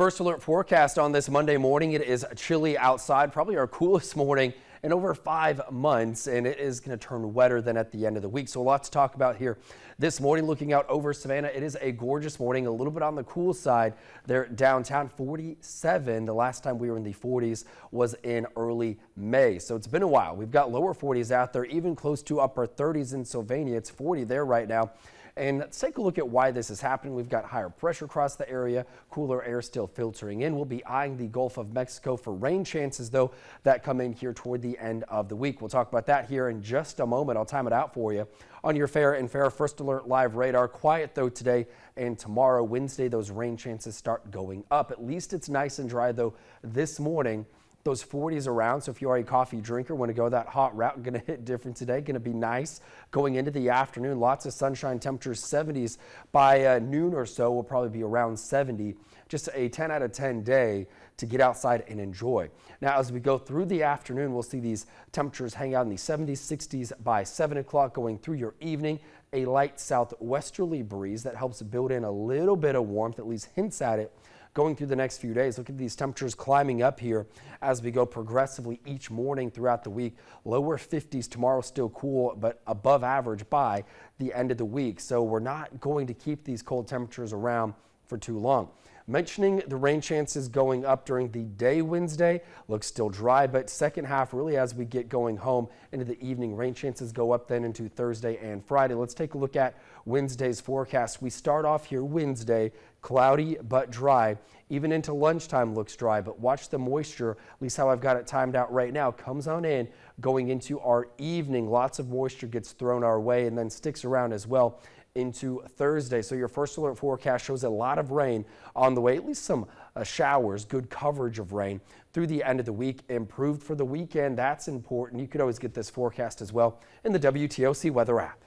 first alert forecast on this Monday morning. It is chilly outside, probably our coolest morning in over five months, and it is going to turn wetter than at the end of the week. So a lot to talk about here this morning. Looking out over Savannah, it is a gorgeous morning, a little bit on the cool side there downtown, 47. The last time we were in the 40s was in early May. So it's been a while. We've got lower 40s out there, even close to upper 30s in Sylvania. It's 40 there right now. And let's take a look at why this is happening. We've got higher pressure across the area, cooler air still filtering in. We'll be eyeing the Gulf of Mexico for rain chances, though, that come in here toward the end of the week. We'll talk about that here in just a moment. I'll time it out for you on your fair and fair first alert live radar. Quiet, though, today and tomorrow, Wednesday, those rain chances start going up. At least it's nice and dry, though, this morning those 40s around. So if you are a coffee drinker, want to go that hot route, going to hit different today. Going to be nice going into the afternoon. Lots of sunshine temperatures, 70s by uh, noon or so will probably be around 70. Just a 10 out of 10 day to get outside and enjoy. Now, as we go through the afternoon, we'll see these temperatures hang out in the 70s, 60s by 7 o'clock going through your evening. A light southwesterly breeze that helps build in a little bit of warmth, at least hints at it going through the next few days. Look at these temperatures climbing up here as we go progressively each morning throughout the week. Lower 50s tomorrow, still cool, but above average by the end of the week. So we're not going to keep these cold temperatures around for too long. Mentioning the rain chances going up during the day Wednesday. Looks still dry, but second half really as we get going home into the evening, rain chances go up then into Thursday and Friday. Let's take a look at Wednesday's forecast. We start off here Wednesday, cloudy but dry. Even into lunchtime looks dry, but watch the moisture, at least how I've got it timed out right now, comes on in going into our evening. Lots of moisture gets thrown our way and then sticks around as well into Thursday. So your first alert forecast shows a lot of rain on the way, at least some uh, showers, good coverage of rain through the end of the week. Improved for the weekend. That's important. You could always get this forecast as well in the WTOC weather app.